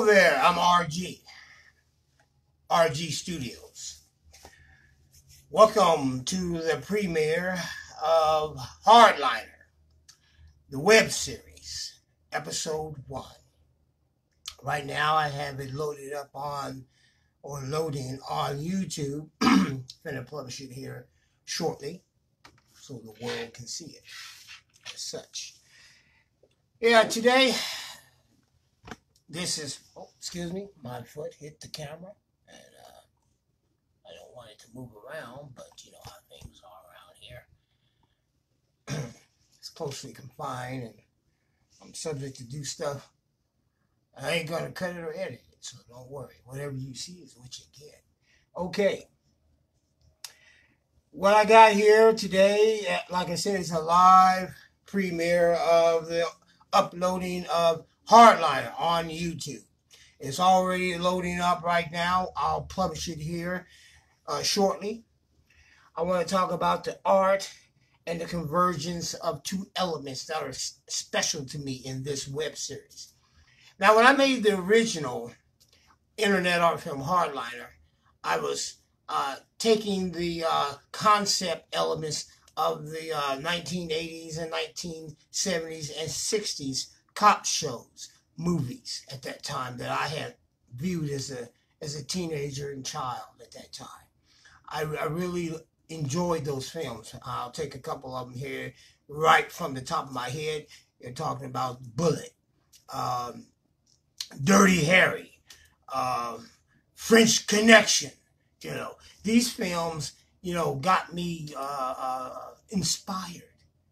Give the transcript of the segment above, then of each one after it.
Hello there, I'm RG. RG Studios. Welcome to the premiere of Hardliner, the web series, episode one. Right now, I have it loaded up on or loading on YouTube. Gonna publish it here shortly so the world can see it as such. Yeah, today this is, oh, excuse me, my foot hit the camera, and uh, I don't want it to move around, but you know how things are around here. it's closely confined, and I'm subject to do stuff. I ain't gonna cut it or edit it, so don't worry. Whatever you see is what you get. Okay. What I got here today, uh, like I said, is a live premiere of the uploading of Hardliner on YouTube. It's already loading up right now. I'll publish it here uh, shortly. I want to talk about the art and the convergence of two elements that are special to me in this web series. Now, when I made the original internet art film Hardliner, I was uh, taking the uh, concept elements of the 1980s uh, and 1970s and 60s cop shows, movies at that time that I had viewed as a as a teenager and child at that time. I, I really enjoyed those films. I'll take a couple of them here right from the top of my head. You're talking about Bullitt, um, Dirty Harry, um, French Connection. You know, these films, you know, got me uh, uh, inspired.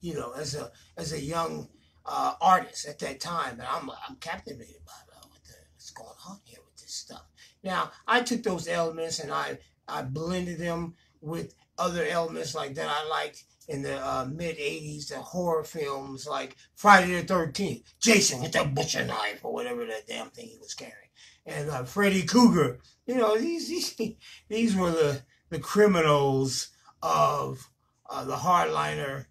You know, as a as a young uh, artists at that time, and I'm I'm captivated by uh, what the, what's going on here with this stuff. Now, I took those elements and I I blended them with other elements like that I liked in the uh, mid 80s, the horror films like Friday the 13th, Jason with that butcher knife or whatever that damn thing he was carrying, and uh, Freddy Krueger. You know, these, these, these were the, the criminals of uh, the hardliner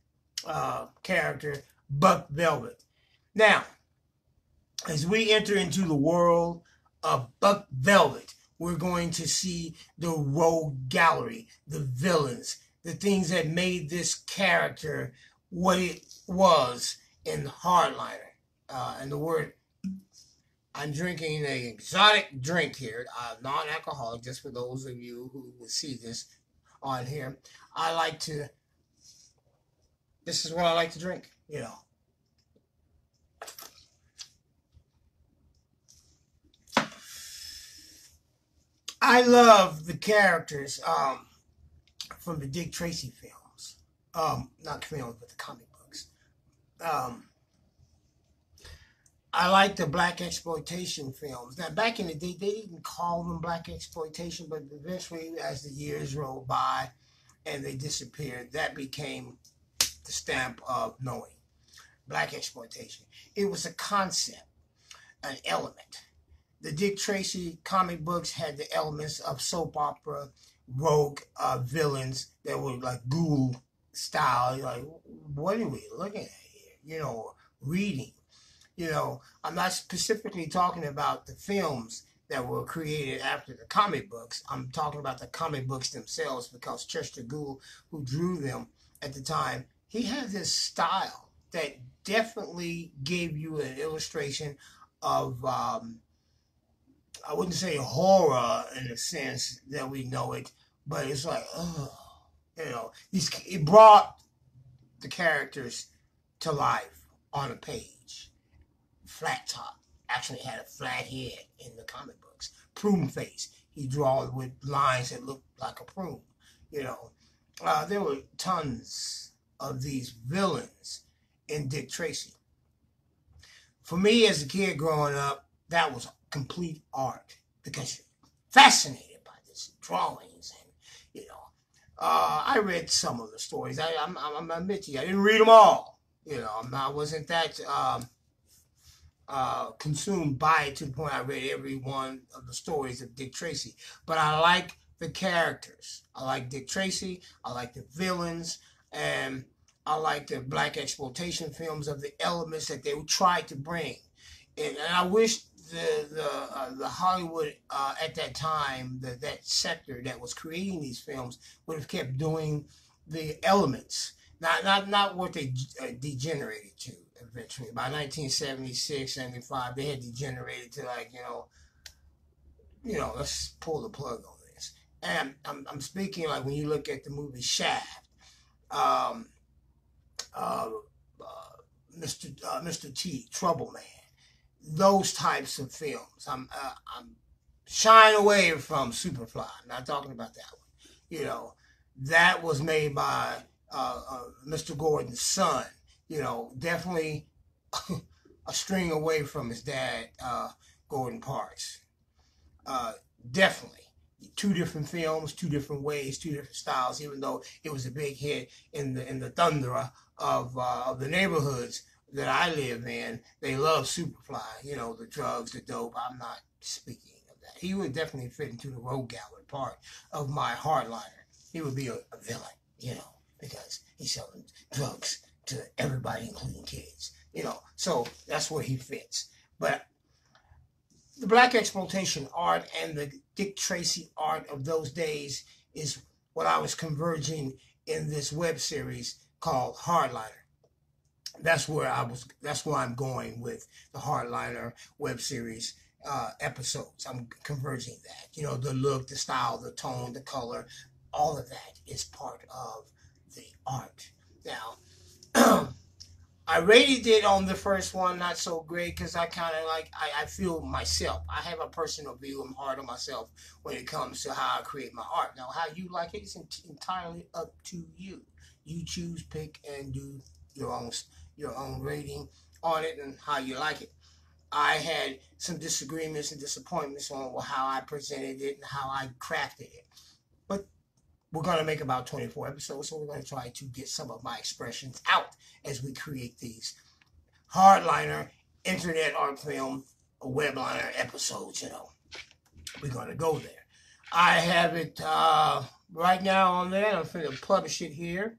uh, character Buck Velvet. Now, as we enter into the world of Buck Velvet, we're going to see the rogue gallery, the villains, the things that made this character what it was in Hardliner. Uh, and the word, I'm drinking an exotic drink here, uh, non alcoholic, just for those of you who will see this on here. I like to, this is what I like to drink you know. I love the characters um, from the Dick Tracy films. Um, not films, but the comic books. Um, I like the black exploitation films. Now, back in the day, they didn't call them black exploitation, but eventually, as the years rolled by and they disappeared, that became the stamp of knowing black exploitation. It was a concept, an element. The Dick Tracy comic books had the elements of soap opera, rogue uh, villains that were like ghoul style. You're like, what are we looking at here? You know, reading. You know, I'm not specifically talking about the films that were created after the comic books. I'm talking about the comic books themselves because Chester Gould, who drew them at the time, he had this style that definitely gave you an illustration of um, I wouldn't say horror in the sense that we know it, but it's like, you know, these it brought the characters to life on a page. Flat top actually had a flat head in the comic books. Prune face, he draws with lines that looked like a prune. You know, uh, there were tons of these villains in Dick Tracy. For me as a kid growing up, that was complete art because you're fascinated by this drawings and you know. Uh, I read some of the stories. I, I'm, I'm, I'm admit to you, I didn't read them all. You know, I wasn't that um, uh, consumed by it to the point I read every one of the stories of Dick Tracy. But I like the characters. I like Dick Tracy. I like the villains, and I like the black exploitation films of the elements that they tried to bring. And, and I wish the the uh, the Hollywood uh, at that time, the, that sector that was creating these films would have kept doing the elements, not not not what they uh, degenerated to eventually. By 1976, 75, they had degenerated to like you know, you know, let's pull the plug on this. And I'm I'm speaking like when you look at the movie Shaft, um, uh, uh, Mr. Uh, Mr. T, Trouble Man those types of films. I'm uh, I'm shying away from Superfly. Not talking about that one. You know, that was made by uh, uh, Mr. Gordon's son. You know, definitely a string away from his dad, uh, Gordon Parks. Uh, definitely. Two different films, two different ways, two different styles. Even though it was a big hit in the in the thundera of uh, of the neighborhoods, that I live in, they love Superfly, you know, the drugs, the dope. I'm not speaking of that. He would definitely fit into the Rogue Gallery part of my hardliner. He would be a, a villain, you know, because he's selling drugs to everybody, including kids, you know. So that's where he fits. But the black exploitation art and the Dick Tracy art of those days is what I was converging in this web series called Hardliner that's where I was. That's where I'm going with the Hardliner web series uh, episodes. I'm converging that. You know, the look, the style, the tone, the color, all of that is part of the art. Now, I rated it on the first one not so great because I kind of like I, I feel myself. I have a personal view. I'm hard on myself when it comes to how I create my art. Now, how you like it is entirely up to you. You choose, pick, and do your own your own rating on it and how you like it. I had some disagreements and disappointments on how I presented it and how I crafted it. But we're going to make about 24 episodes, so we're going to try to get some of my expressions out as we create these hardliner, internet art film, webliner episodes, you know. We're going to go there. I have it uh, right now on there. I'm going to publish it here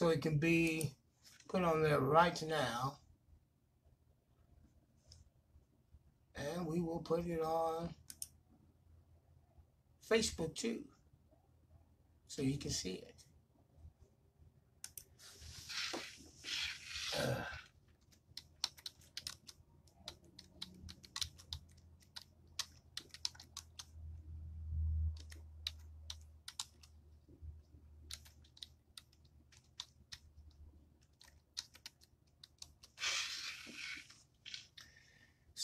so it can be put on there right now. And we will put it on Facebook too. So you can see it. Uh,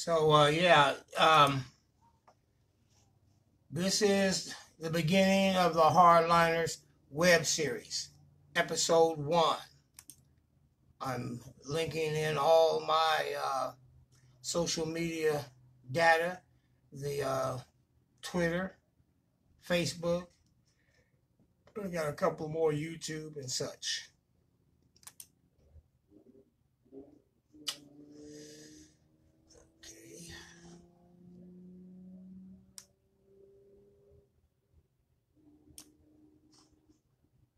So uh, yeah, um, this is the beginning of the Hardliners web series, episode one. I'm linking in all my uh, social media data, the uh, Twitter, Facebook. I got a couple more YouTube and such.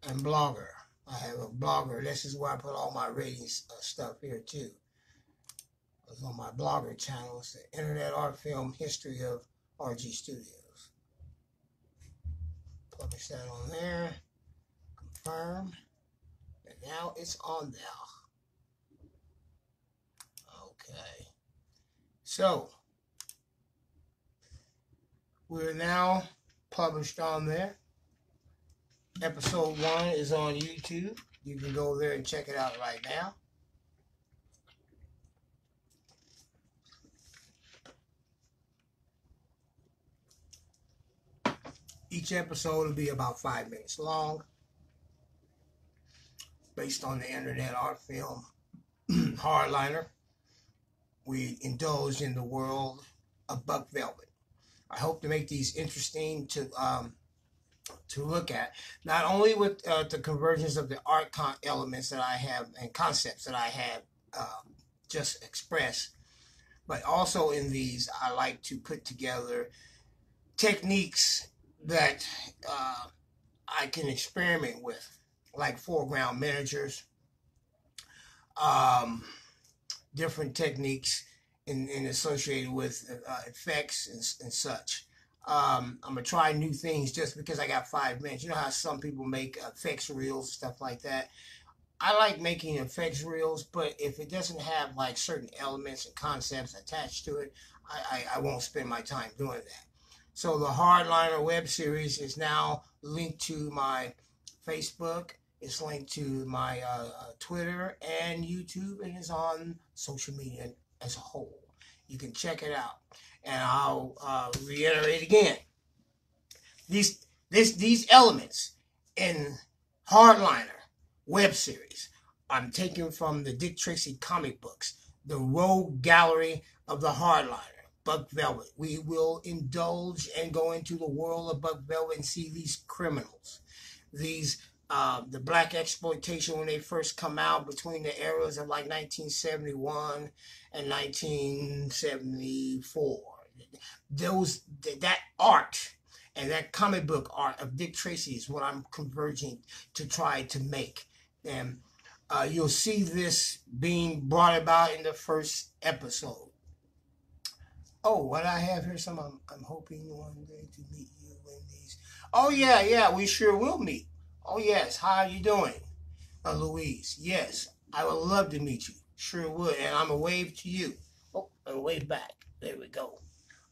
And Blogger. I have a Blogger. This is where I put all my ratings uh, stuff here too. It's on my Blogger channel. It's the Internet Art Film History of RG Studios. Publish that on there. Confirm. And now it's on there. Okay. So, we're now published on there. Episode one is on YouTube. You can go there and check it out right now. Each episode will be about five minutes long, based on the internet art film Hardliner. We indulge in the world of Buck Velvet. I hope to make these interesting to um, to look at, not only with uh, the convergence of the art con- elements that I have and concepts that I have um, just expressed, but also in these, I like to put together techniques that uh, I can experiment with, like foreground miniatures, um, different techniques and, and associated with uh, effects and, and such. Um, I'm gonna try new things just because I got five minutes. You know how some people make effects reels, stuff like that. I like making effects reels, but if it doesn't have like certain elements and concepts attached to it, I, I, I won't spend my time doing that. So the Hardliner web series is now linked to my Facebook. It's linked to my uh, uh, Twitter and YouTube, and it's on social media as a whole. You can check it out, and I'll uh, reiterate again. These this these elements in Hardliner web series. I'm taking from the Dick Tracy comic books, the Rogue Gallery of the Hardliner, Buck Velvet. We will indulge and go into the world of Buck Velvet and see these criminals, these uh, the black exploitation when they first come out between the eras of like 1971 and 1974. Those that art and that comic book art of Dick Tracy is what I'm converging to try to make. And uh, you'll see this being brought about in the first episode. Oh, what I have here, some I'm, I'm hoping one day to meet you, in these. Oh yeah, yeah, we sure will meet. Oh yes, how are you doing, uh, Louise? Yes, I would love to meet you. Sure would, and I'm a wave to you. Oh, a wave back. There we go.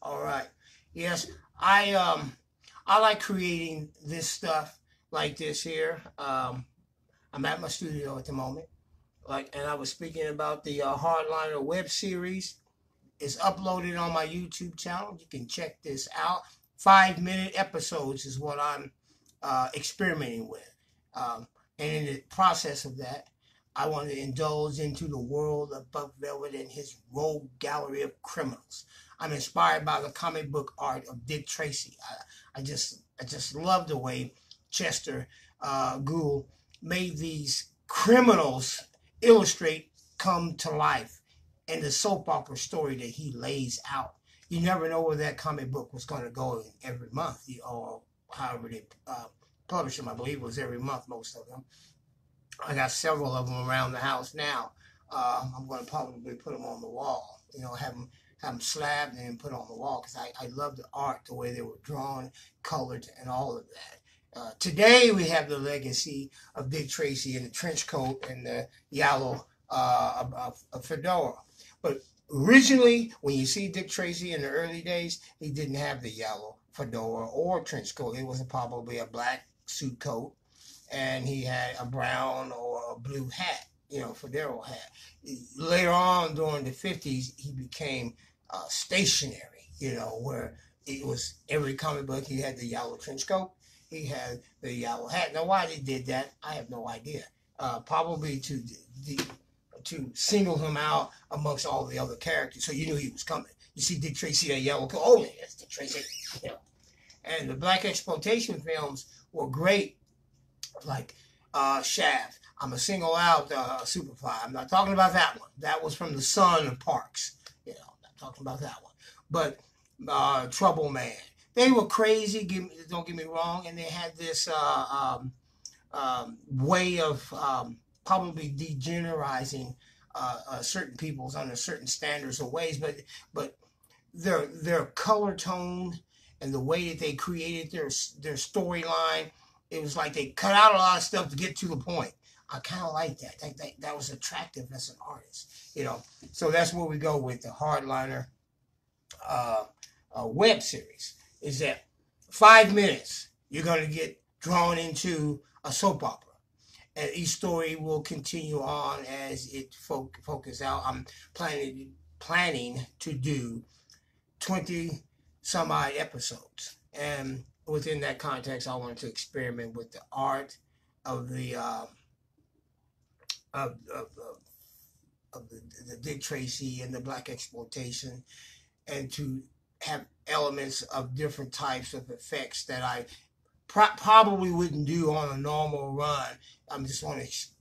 All right. Yes, I um, I like creating this stuff like this here. Um, I'm at my studio at the moment. Like, and I was speaking about the uh, Hardliner web series. It's uploaded on my YouTube channel. You can check this out. Five minute episodes is what I'm uh, experimenting with. Um, and in the process of that, I want to indulge into the world of Buck Velvet and his rogue gallery of criminals. I'm inspired by the comic book art of Dick Tracy. I, I just I just love the way Chester uh, Gould made these criminals illustrate come to life in the soap opera story that he lays out. You never know where that comic book was going to go every month, or however they uh, publish them. I believe it was every month, most of them. I got several of them around the house now. Uh, I'm going to probably put them on the wall. You know, have them have them slabbed and put on the wall because I, I love the art, the way they were drawn, colored, and all of that. Uh, today we have the legacy of Dick Tracy in the trench coat and the yellow uh, a, fedora. But originally, when you see Dick Tracy in the early days, he didn't have the yellow fedora or trench coat. It was probably a black suit coat, and he had a brown or a blue hat, you know, fedora hat. Later on, during the 50s, he became uh, stationary, you know, where it was every comic book he had the yellow trench coat he had the yellow hat. Now, why they did that, I have no idea. Uh, probably to the, to single him out amongst all the other characters, so you knew he was coming. You see Dick Tracy, a yellow coat. Oh, yeah, Dick Tracy. Yeah. And the black exploitation films were great, like uh, Shaft. I'm a single out uh, Superfly. I'm not talking about that one. That was from the Son of Parks. You know, I'm not talking about that one. But uh, Trouble Man they were crazy. Give, don't get me wrong, and they had this uh, um, um, way of um, probably degenerizing uh, uh, certain peoples under certain standards or ways, but but their their color tone and the way that they created their their storyline, it was like they cut out a lot of stuff to get to the point. I kind of like that. That, that. that was attractive as an artist, you know. So that's where we go with the Hardliner uh, uh, web series is that five minutes you're going to get drawn into a soap opera. And each story will continue on as it fo- focus out. I'm planning planning to do 20 some odd episodes. And within that context, I wanted to experiment with the art of the uh, of, of, of, of the, the Dick Tracy and the black exploitation, and to have elements of different types of effects that I pro- probably wouldn't do on a normal run. I'm just want to ex-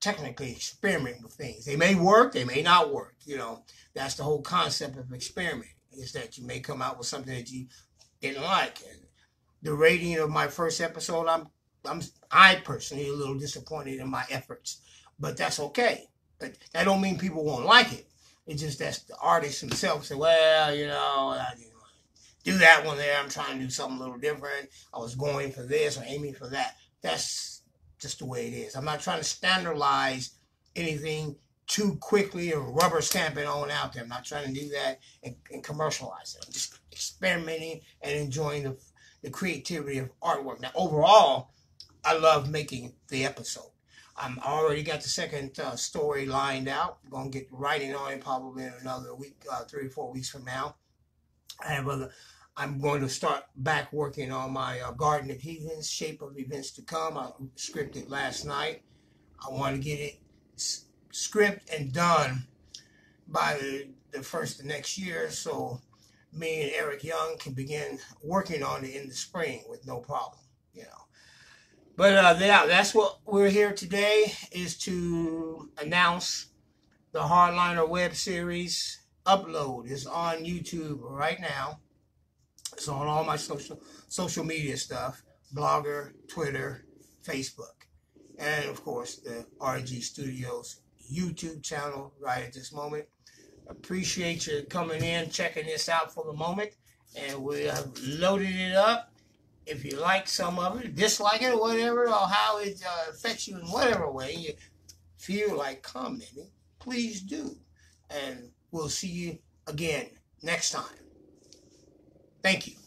technically experiment with things. They may work, they may not work. You know, that's the whole concept of experiment is that you may come out with something that you didn't like. And the rating of my first episode, I'm I'm I personally a little disappointed in my efforts, but that's okay. But that don't mean people won't like it. It's just that the artist himself said, well, you know, I didn't do that one there. I'm trying to do something a little different. I was going for this or aiming for that. That's just the way it is. I'm not trying to standardize anything too quickly and rubber stamp it on out there. I'm not trying to do that and, and commercialize it. I'm just experimenting and enjoying the, the creativity of artwork. Now, overall, I love making the episode. I'm already got the second uh, story lined out. I'm gonna get writing on it probably in another week, uh, three or four weeks from now. I have other. I'm going to start back working on my uh, Garden of Heathens, Shape of Events to Come. I scripted last night. I want to get it script and done by the, first next year, so me and Eric Young can begin working on it in the spring with no problem. You know. But uh, yeah, that's what we're here today is to announce the Hardliner web series upload is on YouTube right now. It's on all my social social media stuff, Blogger, Twitter, Facebook, and of course the RG Studios YouTube channel right at this moment. Appreciate you coming in, checking this out for the moment, and we have loaded it up if you like some of it, dislike it, or whatever, or how it uh, affects you in whatever way you feel like commenting, please do. And we'll see you again next time. Thank you.